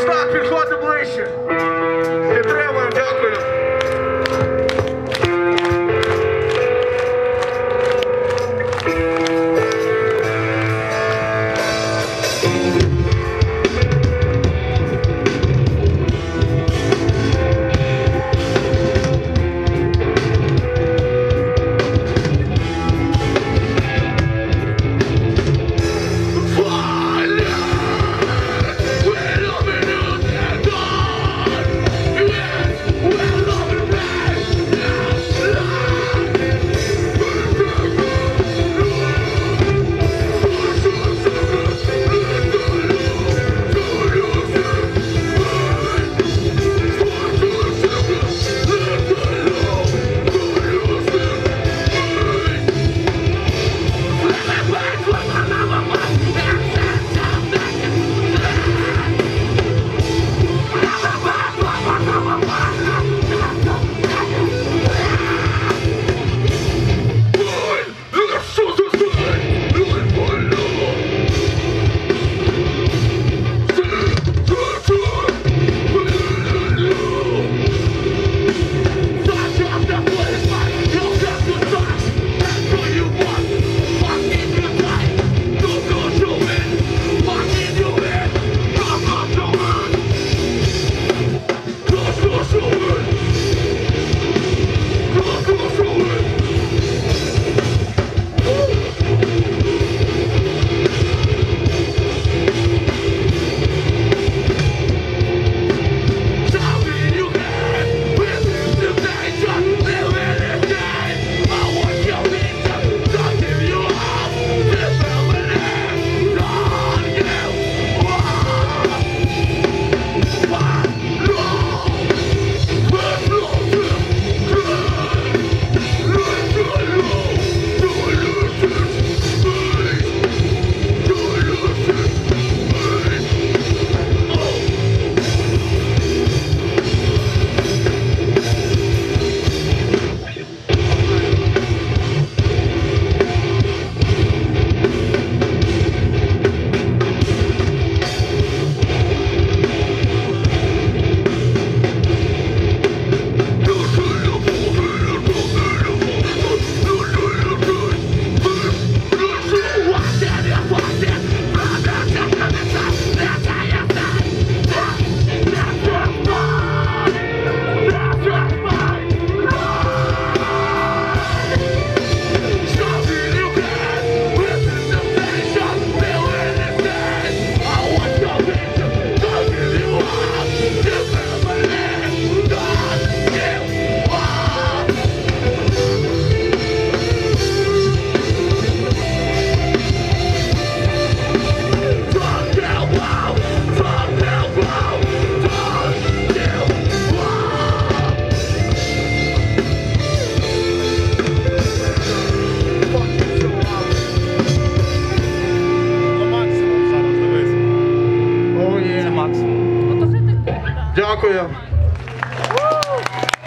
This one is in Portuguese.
stop his contemplation. uma coisa. Uh!